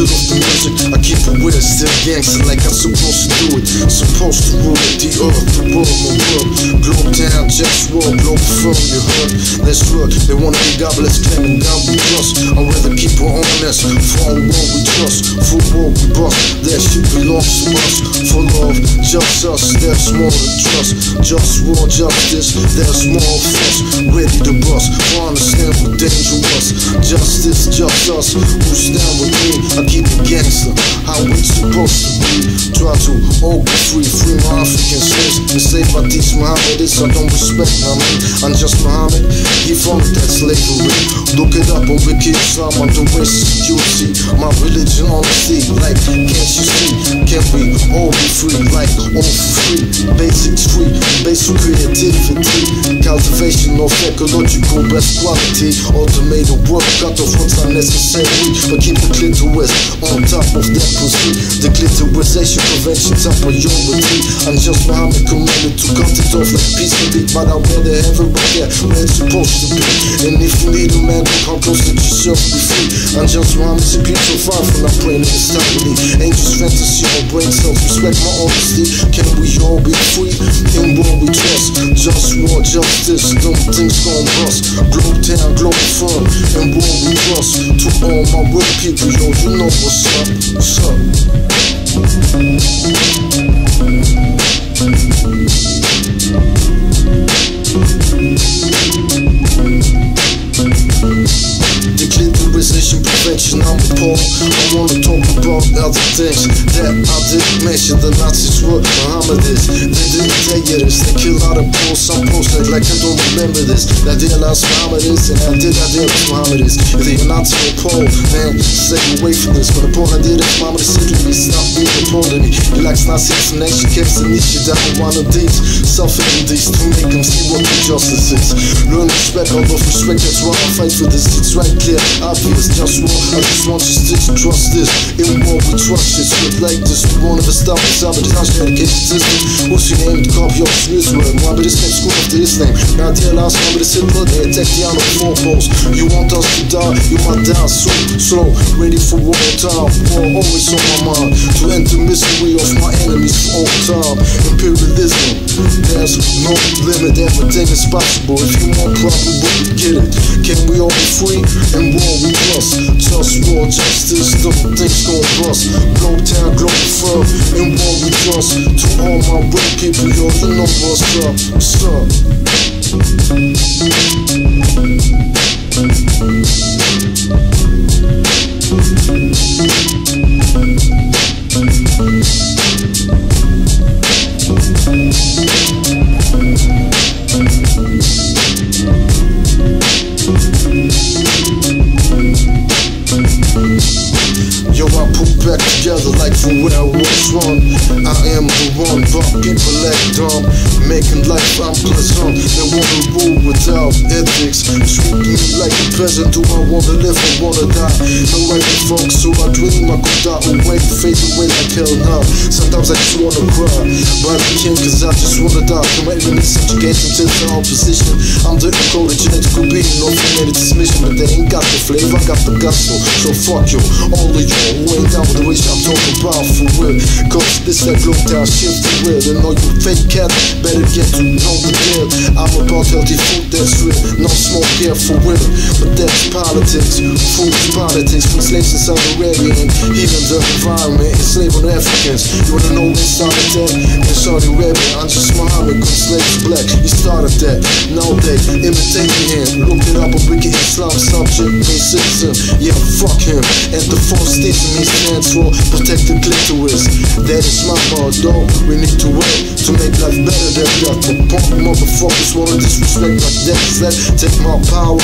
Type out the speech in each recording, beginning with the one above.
I keep it with it, still gangster like I'm supposed to do it. Supposed to rule the earth, the world, my world. Globe down, just war, globe firm, you heard? Let's look, they wanna be godless, claiming God we trust. It honest, for war we trust. For war we bust, that shit belongs to us. For love, just us, there's more to trust. Just war, justice, there's more of us. Ready to bust, for understand we're dangerous. Justice, just us, who stand with me. I keep it gangster, how we supposed to be. Try to be free, free my African slaves. And I teach Muhammad this, I don't respect Muhammad. I'm just Muhammad, he from that slavery. Look it up on Wiki Islam, I'm the West security. My religion on the sea, like, can't you see? Can we all be free, like, all free? Basics free, basic creativity. Cultivation of ecological best quality. Automated work, cut off what's unnecessary. But keep the clitoris on top of that pussy. The clitorisation prevention top priority. I'm just Muhammad commanded to cut it off like peace of meat. But I'd rather have it right where it's supposed to be. If you need a man, come close to yourself, be free. Muhammad, to be so far from not praying in this harmony. Angels fantasy, all brain cells, respect my honesty. Can we all be free in what we trust? Just war, justice, them things gon' bust. Globe town, globe fun, and what we trust. To all my real people, yo, you know what's up, what's up. I wanna talk about other things that I didn't mention. The Nazis were Mohammedists. They didn't tell this. They kill out of posts. Some posts act like I don't remember this. I That they lost Mohammedists, and I did, I did lost Mohammedists. If you're not to a pole, man, stay away from this. But the point I did is Mohammed simply stop being a pole to me. He likes Nazis and action keeps the niche down one of these. Suffering these to make them see what the justice is. Learn respect, of respect, that's why I fight for this. It's right clear, obvious, just war. I just want you to trust this. In war, we trust this. With like this, we won't ever stop this. I'll be the house dedication system. What's your name? Copy of this word. Be this name? School after this name. Now, dear last one, but it's Hitler. They attack the on the four posts. You want us to die, you might die soon. Slow, ready for war time. War always on my mind. To end the misery of my enemies for all time. Imperialism, there's no limit. Everything is possible. If you want probable, get it. Can we all be free? And war we must. Just war, justice, the things gon' bust. Globe town, globe firm. And war we trust. To all my real people, yo, know what's up. What's up? Together like I was from. I am the one, but people act dumb. Making life unpleasant. They wanna rule without ethics. Treat me like a peasant. Do I wanna live or wanna die? No right to fuck, so I dream I could die away, fade away like hell now. Sometimes I just wanna cry, but I can't cause I just wanna die. Correctly subjugation to the opposition. I'm the encoded genetical being, no formatted transmission, but they ain't got the flavor, I got the gusto. So fuck you, all of you who ain't down with the way I'm talking about for real. Cause this that globe down shit for real. And all you fake cats better get to know the deal. I'm about healthy food that's real, no smoke here for real. But that's politics, food politics. From slaves in Saudi Arabia and healing the environment, enslaving Africans. You wanna know when started that? In Saudi Arabia, I'm just Muhammad, cause slaves black. He started that. Now they imitating him. Look it up on Wiki Islam subject, means citizen. Yeah, fuck him. And the false statement he stands for protect the clitoris. That is my motto. We need to wait to make life better than that. The punk motherfuckers wanna disrespect like that. That take my power.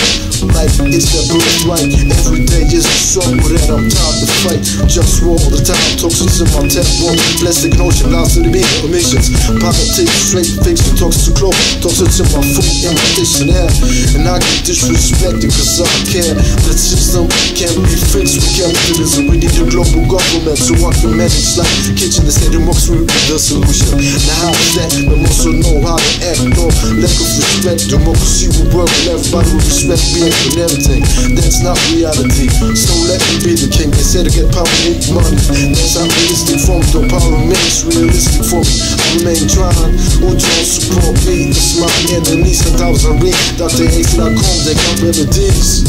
It's their birthright. Every day is a struggle that I'm tired to fight. Just war all the time. Toxins in my temple. Plastic notion, lies to the media emissions. Politics, straight fiction, talks to close. Toxins in my food, in my dictionary. And I get disrespected cause I care. The system can't be fixed with capitalism. We need a global government so I can manage like kitchen instead of walks with the solution. Now how is that? How to act, no lack of respect. Democracy will work and everybody will respect me and everything. That's not reality. So let me be the king. They said to get power, make money. That's not realistic for me. Though power remains realistic for me. I remain trying. Won't you support me? It's my enemies. A thousand ring. Dr. Ace.com, they got remedies.